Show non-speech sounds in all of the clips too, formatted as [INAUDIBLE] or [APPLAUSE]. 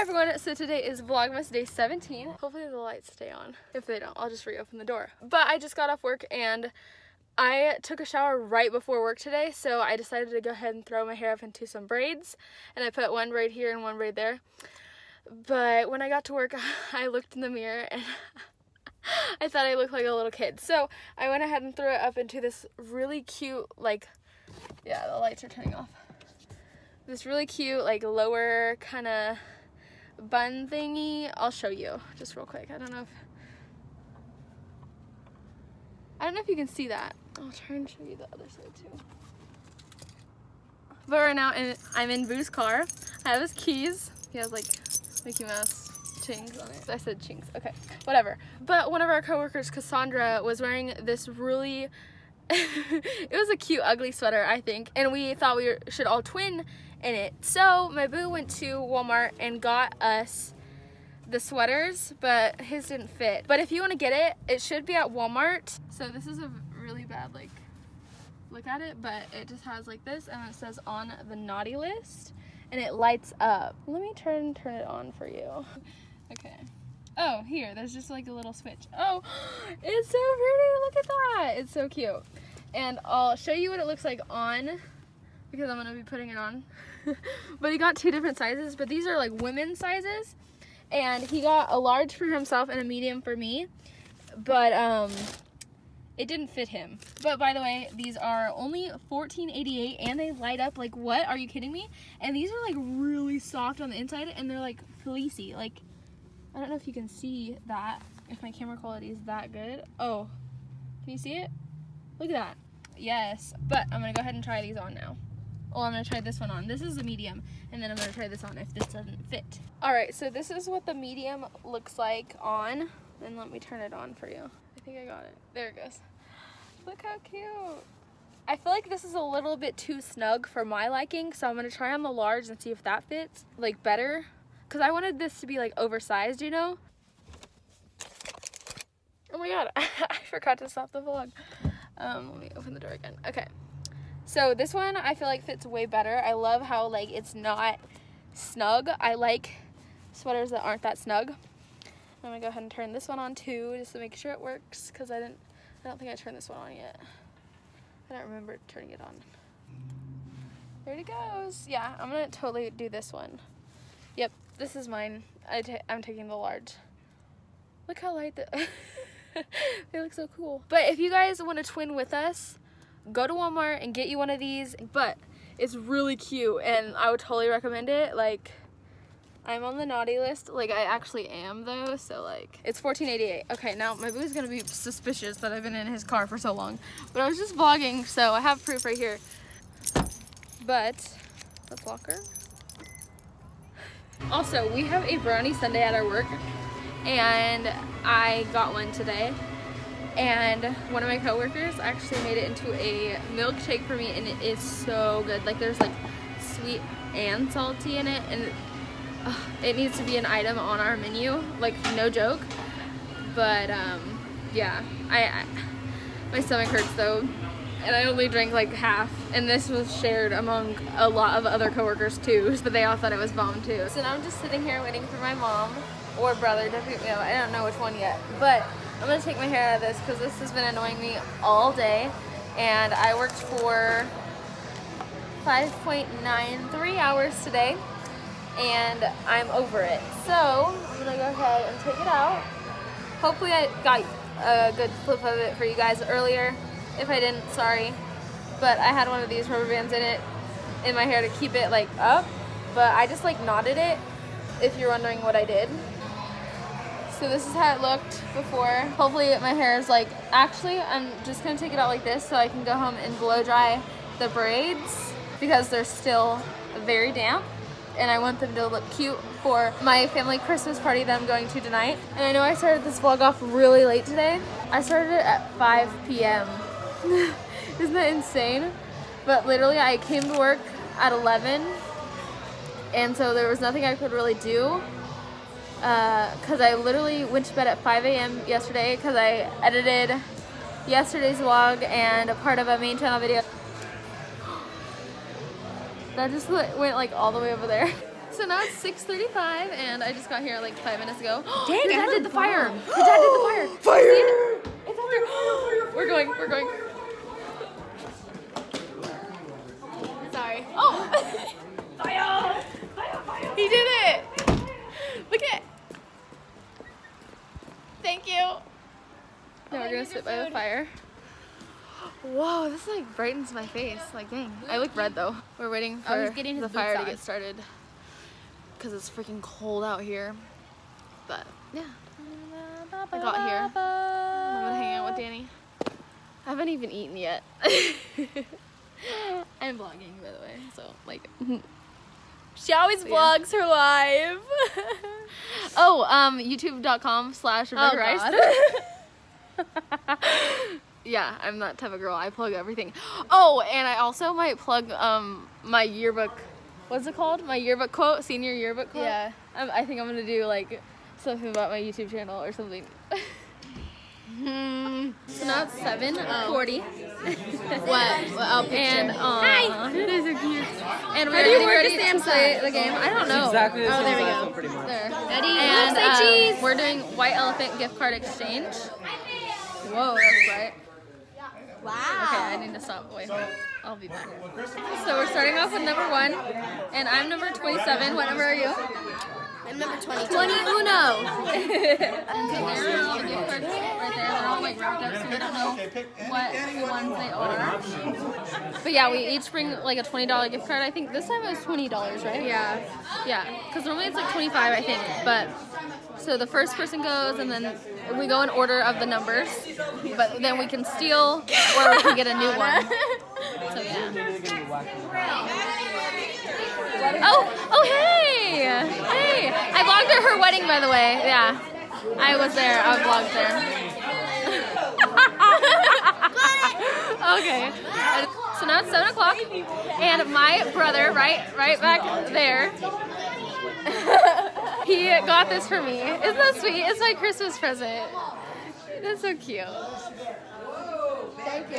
Hi everyone, so today is Vlogmas day 17. Hopefully the lights stay on. If they don't, I'll just reopen the door. But I just got off work and I took a shower right before work today, so I decided to go ahead and throw my hair up into some braids. And I put one braid here and one braid there. But when I got to work, [LAUGHS] I looked in the mirror and [LAUGHS] I thought I looked like a little kid. So I went ahead and threw it up into this really cute, like, yeah, the lights are turning off. This really cute, like, lower kind of bun thingy. I'll show you just real quick. I don't know if I don't know if you can see that. I'll try and show you the other side too. But right now in, I'm in Boo's car. I have his keys. He has like Mickey Mouse chinks on it. I said chinks. Okay, whatever. But one of our coworkers, Cassandra, was wearing this really [LAUGHS] it was a cute ugly sweater I think and we thought we should all twin in it. So my boo went to Walmart and got us the sweaters, but his didn't fit. But if you want to get it, it should be at Walmart. So this is a really bad like look at it, but it just has like this and it says on the naughty list and it lights up. Let me turn turn it on for you. Okay. Oh, here, there's just like a little switch. Oh, [GASPS] it's so pretty. Look at that. It's so cute. And I'll show you what it looks like on because I'm gonna be putting it on. [LAUGHS] [LAUGHS] but he got two different sizes, but these are like women's sizes. And he got a large for himself and a medium for me. But um it didn't fit him. But by the way, these are only $14.88 and they light up like what? Are you kidding me? And these are like really soft on the inside and they're like fleecy. Like I don't know if you can see that if my camera quality is that good. Oh, can you see it? Look at that. Yes, but I'm gonna go ahead and try these on now. Oh, I'm gonna try this one on. This is a medium, and then I'm gonna try this on if this doesn't fit. All right, so this is what the medium looks like on. And let me turn it on for you. I think I got it. There it goes. Look how cute. I feel like this is a little bit too snug for my liking, so I'm gonna try on the large and see if that fits like better. Cause I wanted this to be like oversized, you know? Oh my god, [LAUGHS] I forgot to stop the vlog. Um, let me open the door again. Okay. So this one I feel like fits way better. I love how like it's not snug. I like sweaters that aren't that snug. I'm gonna go ahead and turn this one on too, just to make sure it works, because I didn't, I don't think I turned this one on yet. I don't remember turning it on. There it goes. Yeah, I'm gonna totally do this one. Yep, this is mine. I'm taking the large. Look how light the, [LAUGHS] they look so cool. But if you guys want to twin with us, go to Walmart and get you one of these. But it's really cute and I would totally recommend it. Like, I'm on the naughty list. Like, I actually am though, so like, it's $14.88. Okay, now my boo's gonna be suspicious that I've been in his car for so long. But I was just vlogging, so I have proof right here. But, let's lock her. Also, we have a brownie sundae at our work, and I got one today and one of my coworkers actually made it into a milkshake for me and it is so good. Like there's like sweet and salty in it and uh, it needs to be an item on our menu. Like no joke. But um yeah. I, I my stomach hurts though. And I only drank like half. And this was shared among a lot of other coworkers too [LAUGHS] but they all thought it was bomb too. So now I'm just sitting here waiting for my mom or brother to pick me I don't know which one yet. But I'm gonna take my hair out of this because this has been annoying me all day. And I worked for 5.93 hours today and I'm over it. So I'm gonna go ahead and take it out. Hopefully I got a good clip of it for you guys earlier. If I didn't, sorry. But I had one of these rubber bands in it, in my hair to keep it like up. But I just like knotted it, if you're wondering what I did. So this is how it looked before. Hopefully my hair is like, actually I'm just gonna take it out like this so I can go home and blow dry the braids because they're still very damp and I want them to look cute for my family Christmas party that I'm going to tonight. And I know I started this vlog off really late today. I started it at 5 p.m. [LAUGHS] Isn't that insane? But literally I came to work at 11 and so there was nothing I could really do because uh, I literally went to bed at 5 a.m. yesterday because I edited yesterday's vlog and a part of a main channel video. [GASPS] that just went like all the way over there. [LAUGHS] so now it's 6:35, and I just got here like five minutes ago. [GASPS] [GASPS] Dang, Your dad did the fire. Your dad did the fire. Fire! It's over there. We're going. We're going. Sorry. Oh. [LAUGHS] Thank you. Now we're gonna sit by the fire. Whoa, this like brightens my face. Like, dang. I look red though. We're waiting Oh, for his the fire to get started. Because it's freaking cold out here. But, yeah. I got here. I'm gonna hang out with Danny. I haven't even eaten yet. [LAUGHS] I'm vlogging, by the way. So, like, [LAUGHS] She always vlogs her live. [LAUGHS] oh, um, youtube.com slash Rebecca Oh, Rice. [LAUGHS] yeah, I'm that type of girl. I plug everything. Oh, and I also might plug um my yearbook. What's it called? My yearbook quote, senior yearbook quote. Yeah. Um, I think I'm gonna do like something about my YouTube channel or something. Hmm. so now it's seven Oh. forty, What? What? Oh, picture. and uh, Hi. it is so cute. And How we're do you getting work a ready to Samsung? play the game. I don't know. Exactly the Oh, there we go. iPhone, pretty much. There. Ready? And say um, cheese. we're doing White Elephant gift card exchange. Whoa, that's bright. Wow. Okay, I need to stop. Wait. I'll be back. So we're starting off with number one, and I'm number 27. What number are you? I'm number 20. 20 Uno. and so there are all the gift cards right there. They're all like wrapped up, so we don't know what ones they are. [LAUGHS] But yeah, we each bring like a $20 gift card. I think this time it was $20, right? Yeah. Yeah, because normally it's like 25, I think. But so the first person goes, and then we go in order of the numbers. But then we can steal, or we can get a new one. [LAUGHS] So yeah. Oh, oh hey, hey! I vlogged at her wedding, by the way. Yeah, I was there. I vlogged there. okay. So now it's seven o'clock, and my brother, right, right back there, [LAUGHS] he got this for me. Isn't that sweet? It's my Christmas present. That's so cute. Thank you.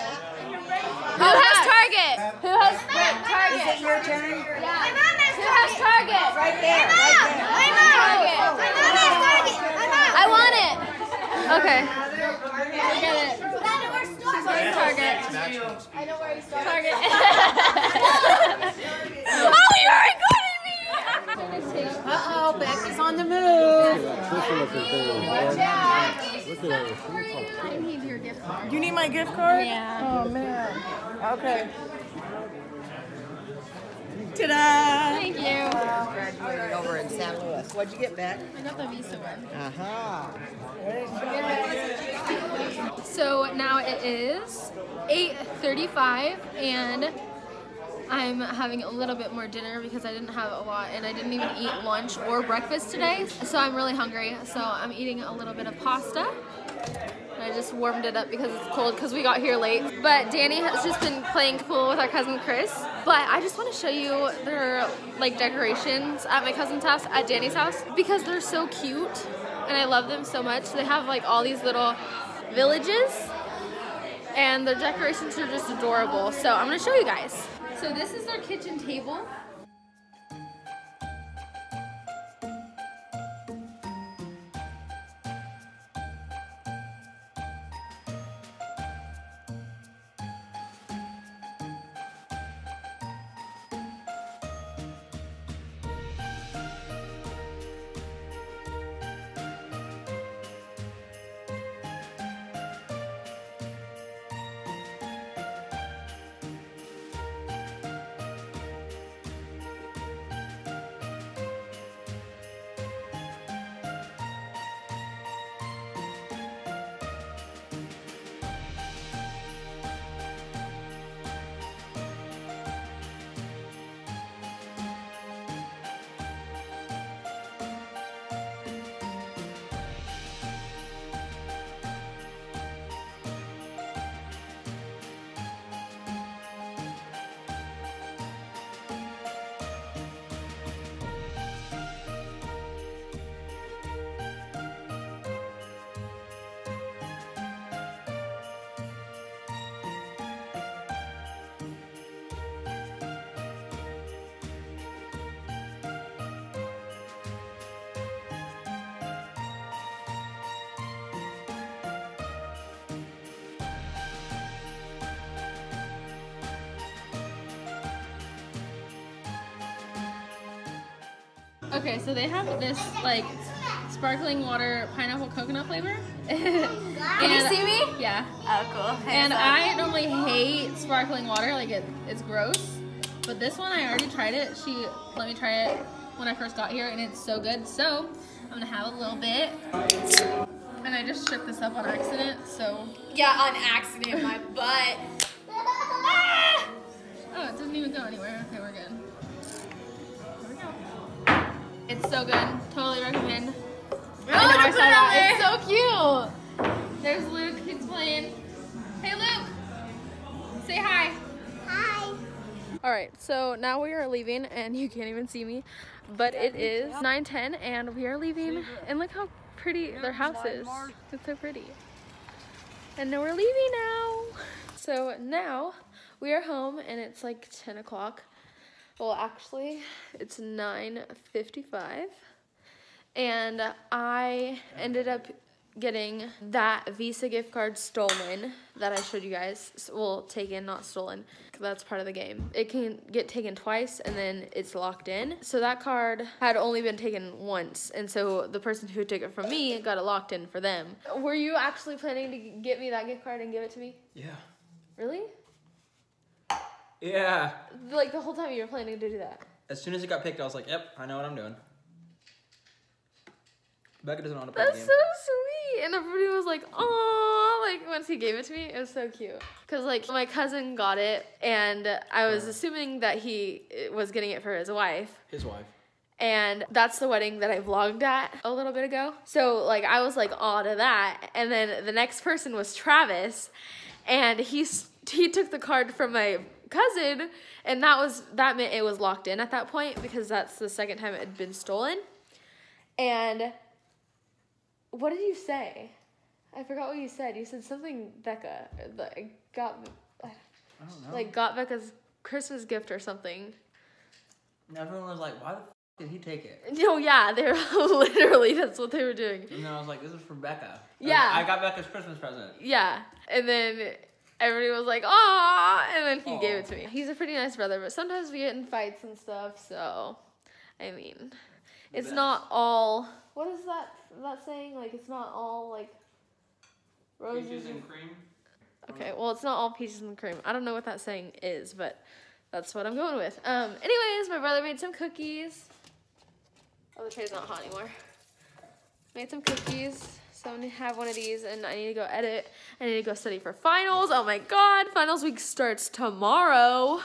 Who has Target? Who has Target? Is it your turn? Yeah. Who has Target? Right there. Right there. Target. I want it. Okay. Get it. She's wearing Target. Target. oh, you're recording me! Uh-oh, Becca's on the move. I need your gift card. You need my gift card? Yeah. Oh man. Okay. Ta-da! Thank you. Graduated over in San Luis. What'd you get back? I got the Visa one. Aha. So now it is 8:35 and I'm having a little bit more dinner because I didn't have a lot and I didn't even eat lunch or breakfast today. So I'm really hungry. So I'm eating a little bit of pasta. I just warmed it up because it's cold because we got here late. But Danny has just been playing pool with our cousin Chris. But I just want to show you their like decorations at my cousin's house, at Danny's house, because they're so cute and I love them so much. They have like all these little villages and their decorations are just adorable. So I'm gonna show you guys. So this is their kitchen table. Okay, so they have this like sparkling water pineapple coconut flavor. [LAUGHS] Can you see me? Yeah. Oh, cool. And I normally hate sparkling water, like it, it's gross. But this one, I already tried it. She let me try it when I first got here, and it's so good. So I'm gonna have a little bit. And I just shook this up on accident, so. Yeah, on accident, my butt. [LAUGHS] Ah! Oh, it doesn't even go anywhere. Okay, we're good. Here we go. It's so good. Totally recommend. I know I saw that. It's so cute. There's Luke. He's playing. Hey, Luke. Say hi. Hi. All right, so now we are leaving, and [LAUGHS] you can't even see me, but it is 9:10, and we are leaving. And look how pretty their house is. It's so pretty. And now we're leaving now. So now we are home, and it's like 10 o'clock. Well, actually, it's 9:55, and I ended up getting that Visa gift card stolen that I showed you guys. Well, taken, not stolen. That's part of the game. It can get taken twice and then it's locked in. So that card had only been taken once, and so the person who took it from me got it locked in for them. Were you actually planning to get me that gift card and give it to me? Yeah. Really? Yeah. Like the whole time you were planning to do that? As soon as it got picked, I was like, yep, I know what I'm doing. Becca doesn't want to play That's the so sweet. And everybody was like, "Oh!" Like once he gave it to me, it was so cute. Cause like my cousin got it, and I was assuming that he eh, was getting it for his wife. His wife. And that's the wedding that I vlogged at a little bit ago. So like I was like aw to that. And then the next person was Travis, and he's he took the card from my cousin, and that was that meant it was locked in at that point because that's the second time it had been stolen. And what did you say? I forgot what you said. You said something Becca like got I don't know. like got Becca's Christmas gift or something. And everyone was like, why the f- did he take it? No, [LAUGHS] oh, yeah, they're [LAUGHS] literally that's what they were doing. And then I was like, this is for Becca. Yeah. I got Becca's Christmas present. Yeah, and then everybody was like, "Ah!" and then he gave it to me. He's a pretty nice brother, but sometimes we get in fights and stuff. So, I mean, it's best. not all. What is that? That saying like it's not all like roses. and- cream. Okay, well, it's not all peaches and cream. I don't know what that saying is, but that's what I'm going with. Um, anyways, my brother made some cookies. Oh, the tray's not hot anymore. Made some cookies. So I'm gonna have one of these, and I need to go edit. I need to go study for finals. Oh my god, finals week starts tomorrow.